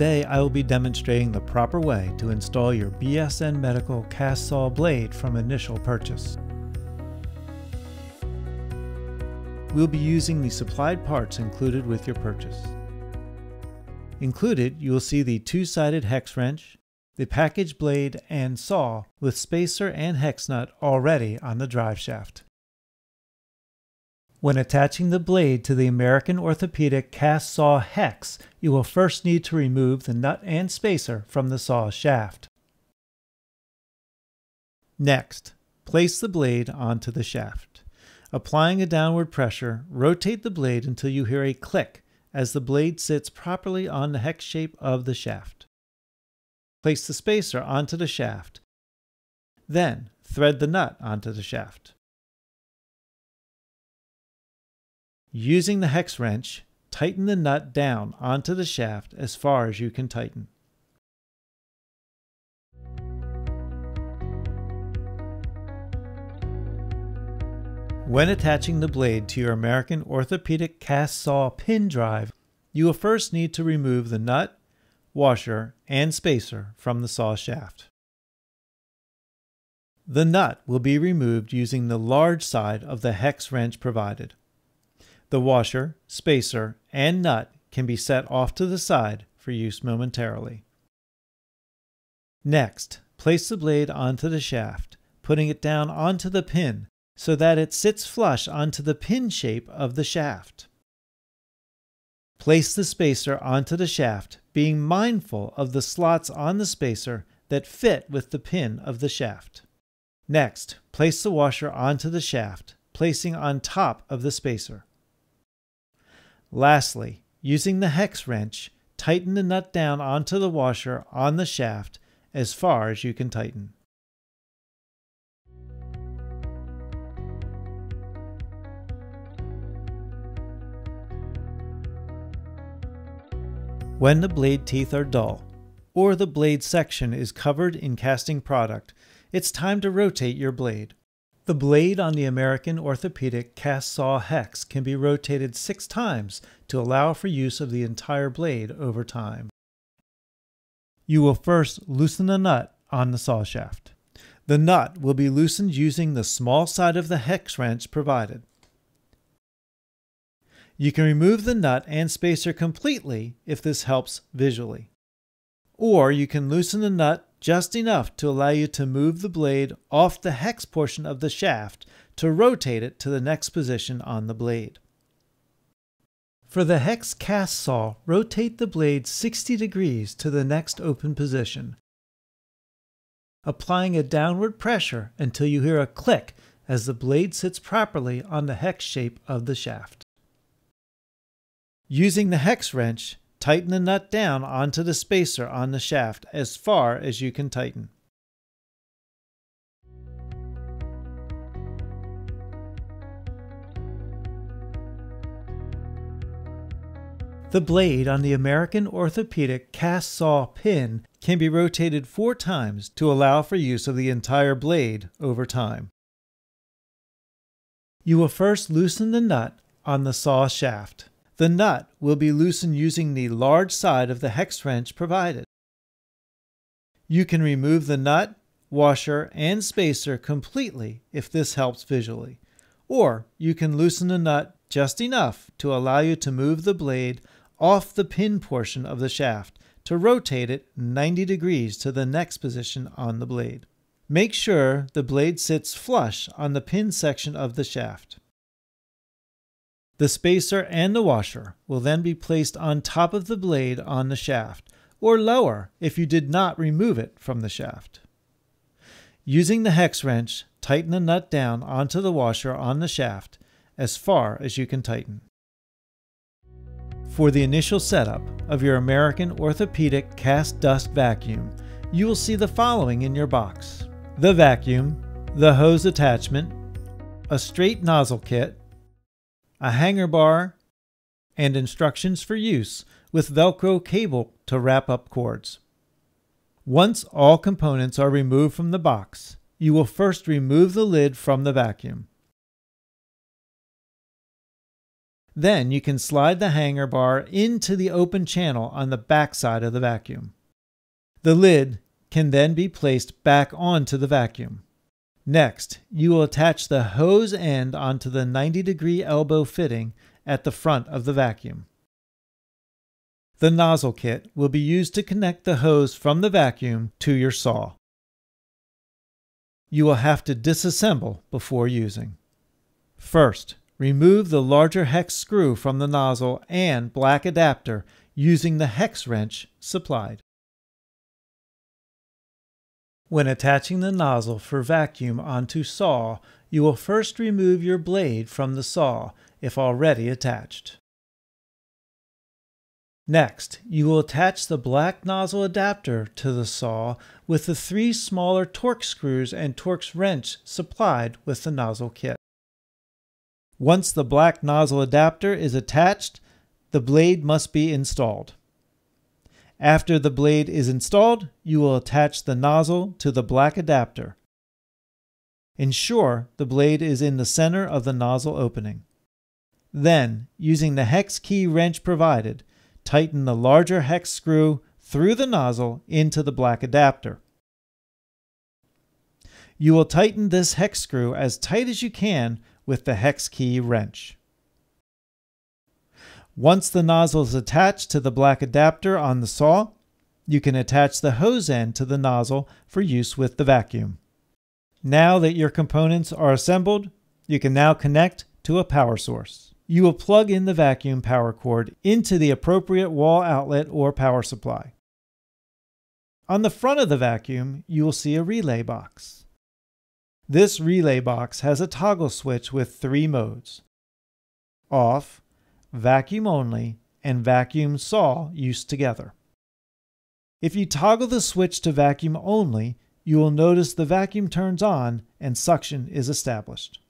Today I will be demonstrating the proper way to install your BSN Medical cast saw blade from initial purchase. We'll be using the supplied parts included with your purchase. Included, you will see the two-sided hex wrench, the package blade and saw with spacer and hex nut already on the drive shaft. When attaching the blade to the American Orthopedic cast saw hex, you will first need to remove the nut and spacer from the saw shaft. Next, place the blade onto the shaft. Applying a downward pressure, rotate the blade until you hear a click as the blade sits properly on the hex shape of the shaft. Place the spacer onto the shaft. Then, thread the nut onto the shaft. Using the hex wrench, tighten the nut down onto the shaft as far as you can tighten. When attaching the blade to your American Orthopedic cast saw pin drive, you will first need to remove the nut, washer, and spacer from the saw shaft. The nut will be removed using the large side of the hex wrench provided. The washer, spacer, and nut can be set off to the side for use momentarily. Next, place the blade onto the shaft, putting it down onto the pin so that it sits flush onto the pin shape of the shaft. Place the spacer onto the shaft, being mindful of the slots on the spacer that fit with the pin of the shaft. Next, place the washer onto the shaft, placing on top of the spacer. Lastly, using the hex wrench, tighten the nut down onto the washer on the shaft as far as you can tighten. When the blade teeth are dull, or the blade section is covered in casting product, it's time to rotate your blade. The blade on the American Orthopedic cast saw hex can be rotated six times to allow for use of the entire blade over time. You will first loosen the nut on the saw shaft. The nut will be loosened using the small side of the hex wrench provided. You can remove the nut and spacer completely if this helps visually. Or you can loosen the nut just enough to allow you to move the blade off the hex portion of the shaft to rotate it to the next position on the blade. For the hex cast saw, rotate the blade 60 degrees to the next open position, applying a downward pressure until you hear a click as the blade sits properly on the hex shape of the shaft. Using the hex wrench, Tighten the nut down onto the spacer on the shaft as far as you can tighten. The blade on the American Orthopedic cast saw pin can be rotated four times to allow for use of the entire blade over time. You will first loosen the nut on the saw shaft. The nut will be loosened using the large side of the hex wrench provided. You can remove the nut, washer, and spacer completely if this helps visually, or you can loosen the nut just enough to allow you to move the blade off the pin portion of the shaft to rotate it 90 degrees to the next position on the blade. Make sure the blade sits flush on the pin section of the shaft. The spacer and the washer will then be placed on top of the blade on the shaft, or lower if you did not remove it from the shaft. Using the hex wrench, tighten the nut down onto the washer on the shaft as far as you can tighten. For the initial setup of your American Orthopedic Cast Dust Vacuum, you will see the following in your box. The vacuum, the hose attachment, a straight nozzle kit, a hanger bar, and instructions for use with Velcro cable to wrap up cords. Once all components are removed from the box, you will first remove the lid from the vacuum. Then you can slide the hanger bar into the open channel on the back side of the vacuum. The lid can then be placed back onto the vacuum. Next, you will attach the hose end onto the 90 degree elbow fitting at the front of the vacuum. The nozzle kit will be used to connect the hose from the vacuum to your saw. You will have to disassemble before using. First, remove the larger hex screw from the nozzle and black adapter using the hex wrench supplied. When attaching the nozzle for vacuum onto saw, you will first remove your blade from the saw if already attached. Next, you will attach the black nozzle adapter to the saw with the three smaller Torx screws and Torx wrench supplied with the nozzle kit. Once the black nozzle adapter is attached, the blade must be installed. After the blade is installed, you will attach the nozzle to the black adapter. Ensure the blade is in the center of the nozzle opening. Then, using the hex key wrench provided, tighten the larger hex screw through the nozzle into the black adapter. You will tighten this hex screw as tight as you can with the hex key wrench. Once the nozzle is attached to the black adapter on the saw, you can attach the hose end to the nozzle for use with the vacuum. Now that your components are assembled, you can now connect to a power source you will plug in the vacuum power cord into the appropriate wall outlet or power supply. On the front of the vacuum, you will see a relay box. This relay box has a toggle switch with three modes off, vacuum only, and vacuum saw used together. If you toggle the switch to vacuum only, you will notice the vacuum turns on and suction is established.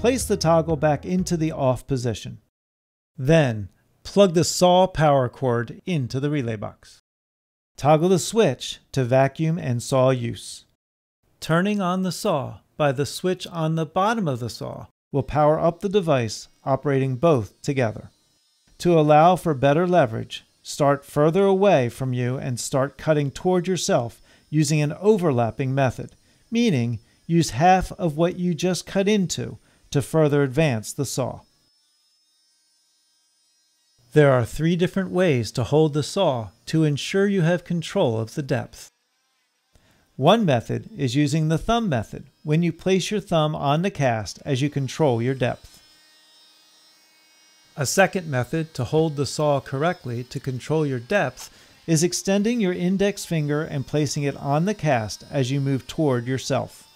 place the toggle back into the off position. Then, plug the saw power cord into the relay box. Toggle the switch to vacuum and saw use. Turning on the saw by the switch on the bottom of the saw will power up the device operating both together. To allow for better leverage, start further away from you and start cutting toward yourself using an overlapping method, meaning use half of what you just cut into to further advance the saw. There are three different ways to hold the saw to ensure you have control of the depth. One method is using the thumb method when you place your thumb on the cast as you control your depth. A second method to hold the saw correctly to control your depth is extending your index finger and placing it on the cast as you move toward yourself.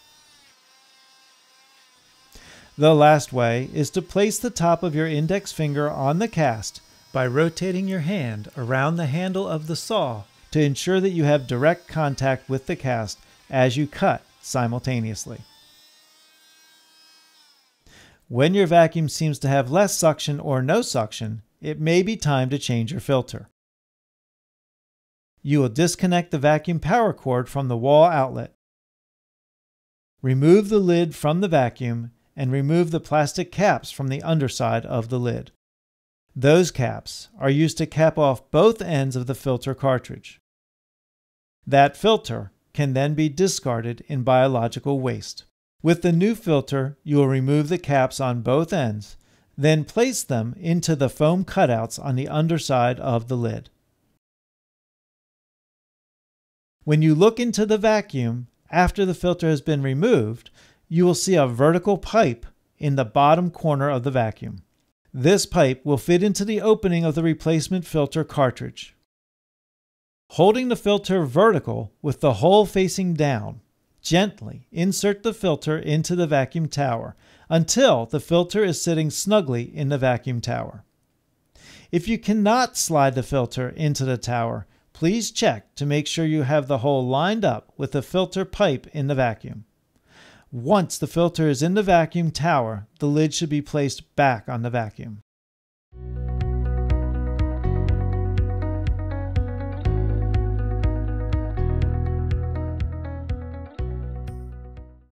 The last way is to place the top of your index finger on the cast by rotating your hand around the handle of the saw to ensure that you have direct contact with the cast as you cut simultaneously. When your vacuum seems to have less suction or no suction, it may be time to change your filter. You will disconnect the vacuum power cord from the wall outlet. Remove the lid from the vacuum and remove the plastic caps from the underside of the lid. Those caps are used to cap off both ends of the filter cartridge. That filter can then be discarded in biological waste. With the new filter, you will remove the caps on both ends, then place them into the foam cutouts on the underside of the lid. When you look into the vacuum after the filter has been removed, you will see a vertical pipe in the bottom corner of the vacuum. This pipe will fit into the opening of the replacement filter cartridge. Holding the filter vertical with the hole facing down, gently insert the filter into the vacuum tower until the filter is sitting snugly in the vacuum tower. If you cannot slide the filter into the tower, please check to make sure you have the hole lined up with the filter pipe in the vacuum. Once the filter is in the vacuum tower, the lid should be placed back on the vacuum.